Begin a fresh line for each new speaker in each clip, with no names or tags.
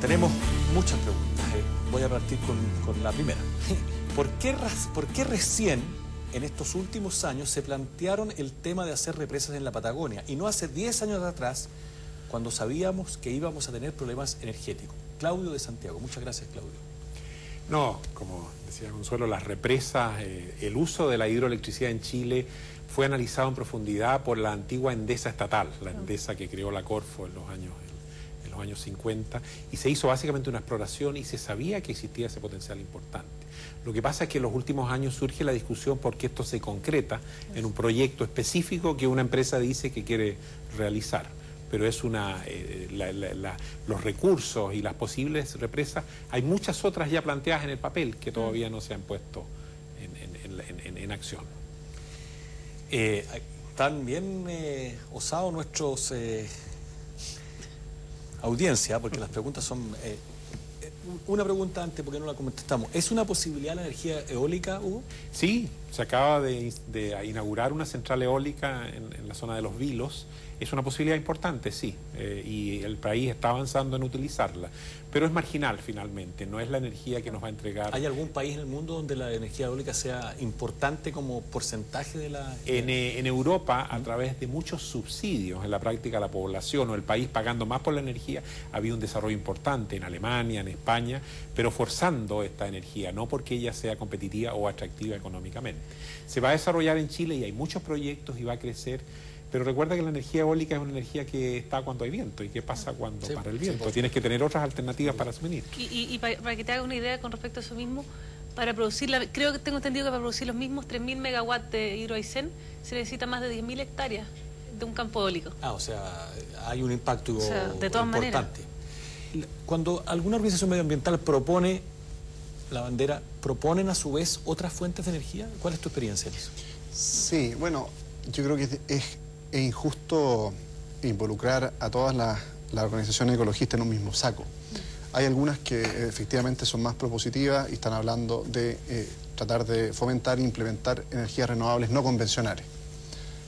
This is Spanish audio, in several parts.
Tenemos muchas preguntas. eh. Voy a partir con, con la primera. ¿Por qué, raz- ¿Por qué recién, en estos últimos años, se plantearon el tema de hacer represas en la Patagonia y no hace 10 años atrás, cuando sabíamos que íbamos a tener problemas energéticos? Claudio de Santiago. Muchas gracias, Claudio.
No, como decía Consuelo, las represas, eh, el uso de la hidroelectricidad en Chile fue analizado en profundidad por la antigua Endesa estatal, la Endesa que creó la Corfo en los años en los años 50 y se hizo básicamente una exploración y se sabía que existía ese potencial importante. Lo que pasa es que en los últimos años surge la discusión porque esto se concreta en un proyecto específico que una empresa dice que quiere realizar pero es una eh, la- la- la- los recursos y las posibles represas hay muchas otras ya planteadas en el papel que todavía no se han puesto en, en- en- en- acción
Eh, están bien eh, osados nuestros eh, audiencia, porque las preguntas son... eh, eh, una pregunta antes, porque no la contestamos. ¿Es una posibilidad la energía eólica, Hugo?
Sí, se acaba de, de inaugurar una central eólica en, en la zona de los Vilos. Es una posibilidad importante, sí, eh, y el país está avanzando en utilizarla, pero es marginal finalmente, no es la energía que nos va a entregar.
¿Hay algún país en el mundo donde la energía eólica sea importante como porcentaje de la...
En, eh, en Europa, a través de muchos subsidios, en la práctica la población o el país pagando más por la energía, había un desarrollo importante en Alemania, en España, pero forzando esta energía, no porque ella sea competitiva o atractiva económicamente. Se va a desarrollar en Chile y hay muchos proyectos y va a crecer. Pero recuerda que la energía eólica es una energía que está cuando hay viento. ¿Y qué pasa cuando
Sí,
para el viento? Tienes que tener otras alternativas para suministro.
Y, y- y pa- para, que te hagas una idea con respecto a eso mismo, para producir, la, creo que tengo entendido que para producir los mismos 3.000 megawatts de hidroaicén se necesita más de 10.000 hectáreas de un campo eólico.
Ah, o sea, hay un impacto
O sea, de todas
importante. Cuando alguna organización medioambiental propone la bandera, ¿proponen a su vez otras fuentes de energía? ¿Cuál es tu experiencia en?
Sí, bueno, yo creo que es, injusto involucrar a todas las, organizaciones ecologistas en un mismo saco. Hay algunas que efectivamente son más propositivas y están hablando de eh, tratar de fomentar e implementar energías renovables no convencionales.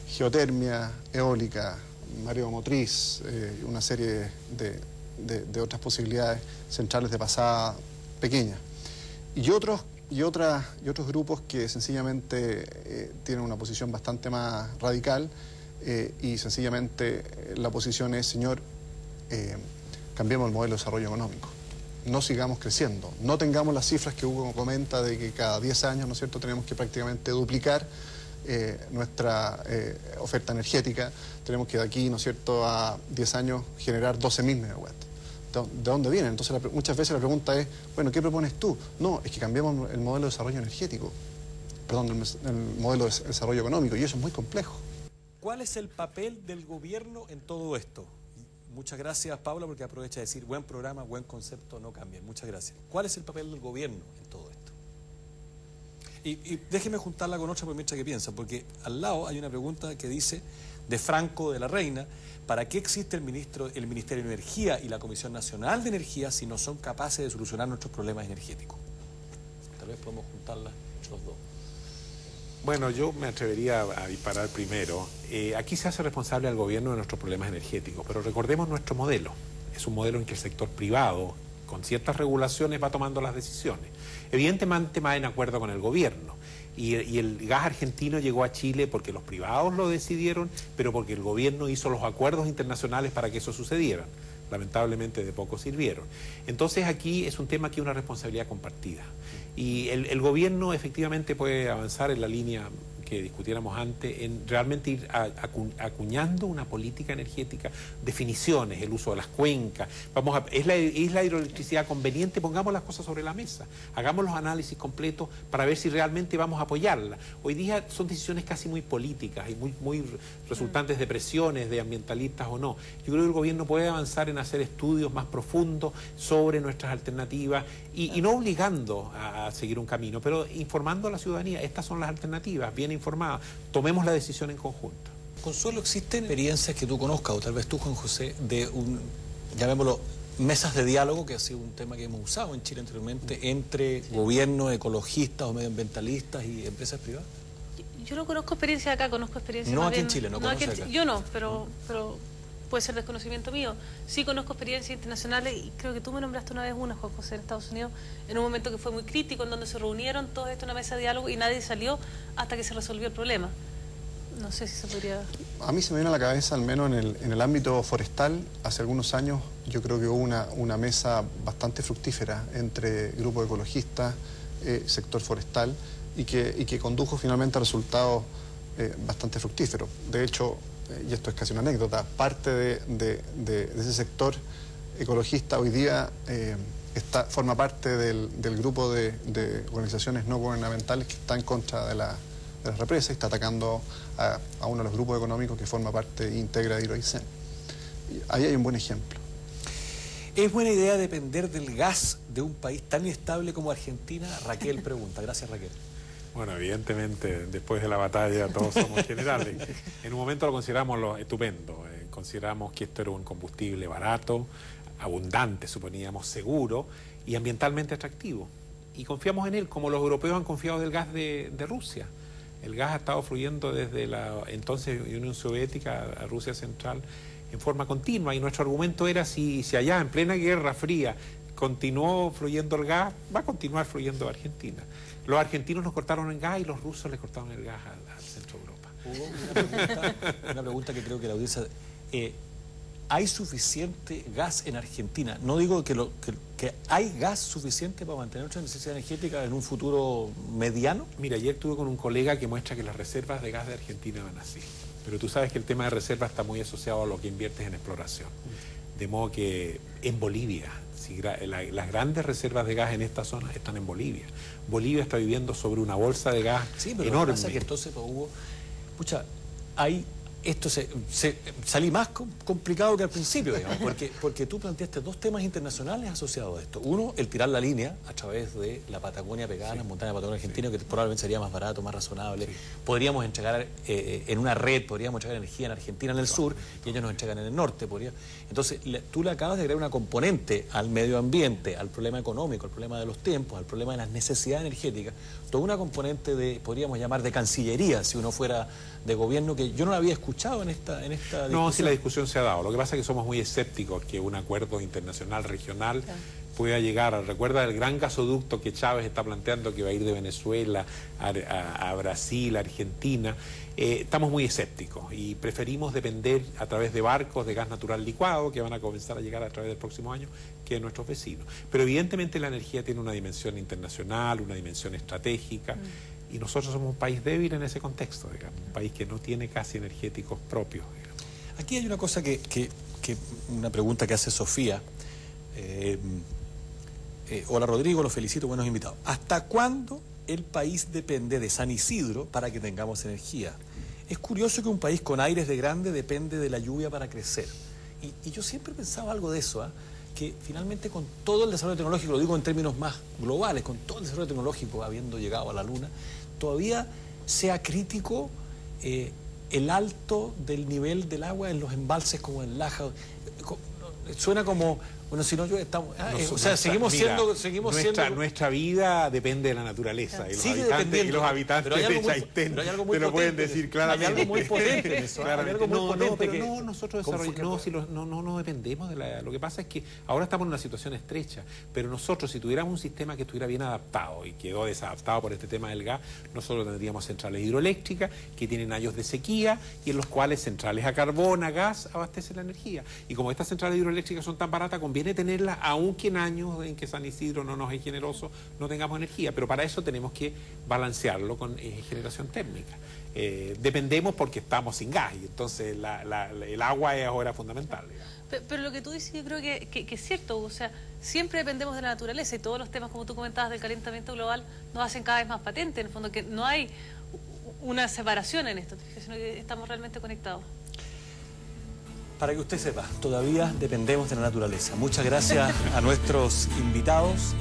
Geotermia, eólica, mareomotriz, eh, una serie de otras posibilidades centrales de pasada pequeñas y otros y otras y otros grupos que sencillamente eh, tienen una posición bastante más radical eh, y sencillamente eh, la posición es señor cambiemos el modelo de desarrollo económico. No sigamos creciendo. No tengamos las cifras que Hugo comenta de que cada 10 años no es cierto tenemos que prácticamente duplicar nuestra oferta energética. Tenemos que de aquí no es cierto a 10 años generar 12.000 megawatts ¿De de dónde vienen? Entonces muchas veces la pregunta es, bueno, ¿qué propones tú? No, es que cambiamos el modelo de desarrollo energético, perdón, el, el modelo de des- desarrollo económico, y eso es muy complejo.
¿Cuál es el papel del gobierno en todo esto? Muchas gracias, Paula, porque aprovecha de decir buen programa, buen concepto, no cambien. Muchas gracias. ¿Cuál es el papel del gobierno en todo esto? Y, y déjeme juntarla con otra por mientras que piensa, porque al lado hay una pregunta que dice de Franco de la Reina, ¿para qué existe el, ministro, el Ministerio de Energía y la Comisión Nacional de Energía si no son capaces de solucionar nuestros problemas energéticos? Tal vez podemos juntarlas los dos.
Bueno, yo me atrevería a disparar primero. Eh, aquí se hace responsable al gobierno de nuestros problemas energéticos, pero recordemos nuestro modelo. Es un modelo en que el sector privado, con ciertas regulaciones, va tomando las decisiones. Evidentemente va en acuerdo con el gobierno. Y, el gas argentino llegó a Chile porque los privados lo decidieron, pero porque el gobierno hizo los acuerdos internacionales para que eso sucediera. Lamentablemente de poco sirvieron. Entonces aquí es un tema que es una responsabilidad compartida. Y el, el gobierno efectivamente puede avanzar en la línea que discutiéramos antes, en realmente ir acuñando una política energética, definiciones, el uso de las cuencas. Vamos ¿es, la, ¿Es la hidroelectricidad conveniente? Pongamos las cosas sobre la mesa. Hagamos los análisis completos para ver si realmente vamos a apoyarla. Hoy día son decisiones casi muy políticas y muy, muy resultantes de presiones de ambientalistas o no. Yo creo que el gobierno puede avanzar en hacer estudios más profundos sobre nuestras alternativas y, y no obligando a, a seguir un camino, pero informando a la ciudadanía, estas son las alternativas, bien informadas, tomemos la decisión en conjunto.
Consuelo, ¿existen experiencias que tú conozcas, o tal vez tú, Juan José, de un, llamémoslo, mesas de diálogo, que ha sido un tema que hemos usado en Chile anteriormente, entre gobiernos, ecologistas o medioambientalistas y empresas privadas?
Yo no conozco experiencia acá, conozco experiencia
No aquí en Chile, no
aquí en. Yo no, pero, pero puede ser desconocimiento mío. Sí conozco experiencias internacionales y creo que tú me nombraste una vez una, Juan José, en Estados Unidos, en un momento que fue muy crítico, en donde se reunieron todos esto en una mesa de diálogo y nadie salió hasta que se resolvió el problema. No sé si se podría...
A mí se me viene a la cabeza, al menos en el, en el ámbito forestal, hace algunos años yo creo que hubo una, una mesa bastante fructífera entre grupo ecologistas, eh, sector forestal, y que, y que condujo finalmente a resultados eh, bastante fructíferos. De hecho, y esto es casi una anécdota, parte de, de- de- de ese sector ecologista hoy día eh, forma parte del, grupo de, de organizaciones no gubernamentales que está en contra de la, de las represas y está atacando a, uno de los grupos económicos que forma parte íntegra de Hidroicén. Y Ahí hay un buen ejemplo.
¿Es buena idea depender del gas de un país tan inestable como Argentina? Raquel pregunta. Gracias, Raquel.
Bueno, evidentemente, después de la batalla todos somos generales. En un momento lo consideramos lo estupendo. eh, consideramos que esto era un combustible barato, abundante, suponíamos seguro y ambientalmente atractivo. Y confiamos en él, como los europeos han confiado del gas de, de Rusia. El gas ha estado fluyendo desde la entonces Unión Soviética a Rusia Central en forma continua y nuestro argumento era si, si allá en plena Guerra Fría continuó fluyendo el gas, va a continuar fluyendo a Argentina. Los argentinos nos cortaron el gas y los rusos le cortaron el gas al, al centro de Europa.
Hugo, una pregunta, una pregunta que creo que la audiencia... eh, ¿Hay suficiente gas en Argentina? No digo que, lo, que, que hay gas suficiente para mantener nuestra necesidad energética en un futuro mediano.
Mira, ayer estuve con un colega que muestra que las reservas de gas de Argentina van así. Pero tú sabes que el tema de reservas está muy asociado a lo que inviertes en exploración. De modo que en Bolivia, si gra- la- las grandes reservas de gas en esta zona están en Bolivia. Bolivia está viviendo sobre una bolsa de gas
Sí, pero lo
enorme.
que pasa es que entonces, pues, Hugo, pucha, hay, esto se, se- salí más com- complicado que al principio, digamos, porque, porque tú planteaste dos temas internacionales asociados a esto. Uno, el tirar la línea a través de la Patagonia pegada, la montaña Patagonia Argentina, que probablemente sería más barato, más razonable. Podríamos entregar eh, en una red, podríamos entregar energía en Argentina en el sur y ellos nos entregan en el norte. Podría. Entonces, le- tú le acabas de agregar una componente al medio ambiente, al problema económico, al problema de los tiempos, al problema de las necesidades energéticas, toda una componente de, podríamos llamar, de cancillería, si uno fuera de gobierno, que yo no la había escuchado en esta, en esta
No, sí la discusión se ha dado. Lo que pasa es que somos muy escépticos que un acuerdo internacional regional pueda llegar. a- Recuerda el gran gasoducto que Chávez está planteando que va a ir de Venezuela a, a- a Brasil, a Argentina. Eh, estamos muy escépticos y preferimos depender a través de barcos de gas natural licuado que van a comenzar a llegar a través del próximo año que de nuestros vecinos. Pero evidentemente la energía tiene una dimensión internacional, una dimensión estratégica. Y nosotros somos un país débil en ese contexto, digamos, un país que no tiene casi energéticos propios.
Aquí hay una cosa que, que- que- una pregunta que hace Sofía. Eh, eh, hola Rodrigo, los felicito, buenos invitados. ¿Hasta cuándo el país depende de San Isidro para que tengamos energía? Es curioso que un país con aires de grande depende de la lluvia para crecer. Y, y yo siempre pensaba algo de eso, ¿ah? que finalmente con todo el desarrollo tecnológico, lo digo en términos más globales, con todo el desarrollo tecnológico habiendo llegado a la Luna, todavía sea crítico eh, el alto del nivel del agua en los embalses como en Laja. Suena como, bueno, si no llueve, estamos... ah, eh, o sea,
Nuestra-
seguimos
mira,
siendo... Seguimos
nuestra,
siendo
nuestra vida depende de la naturaleza y los habitantes, y los habitantes
pero hay algo
de Chaitén
pero hay algo muy
te lo pueden
potente
decir claramente.
Hay algo muy potente en eso, ¿ah? Hay algo muy
no,
potente
no, pero
que-
no, nosotros
¿Cómo
desarroll-
fue que-
no, si los- no, no, no dependemos de la... Lo que pasa es que ahora estamos en una situación estrecha, pero nosotros si tuviéramos un sistema que estuviera bien adaptado y quedó desadaptado por este tema del gas, nosotros tendríamos centrales hidroeléctricas que tienen años de sequía y en los cuales centrales a carbón, a gas, abastecen la energía. Y como estas centrales hidroeléctricas son tan baratas, conviene tenerlas aunque en años en que San Isidro no nos es generoso, no tengamos energía. Pero para eso tenemos que balancearlo con eh, generación térmica. Eh, dependemos porque estamos sin gas y entonces la- la- el agua es ahora fundamental.
Pero lo que tú dices yo creo que, es cierto, o sea, siempre dependemos de la naturaleza y todos los temas, como tú comentabas, del calentamiento global nos hacen cada vez más patente, en el fondo, que no hay una separación en esto, sino que estamos realmente conectados.
Para que usted sepa, todavía dependemos de la naturaleza. Muchas gracias a nuestros invitados.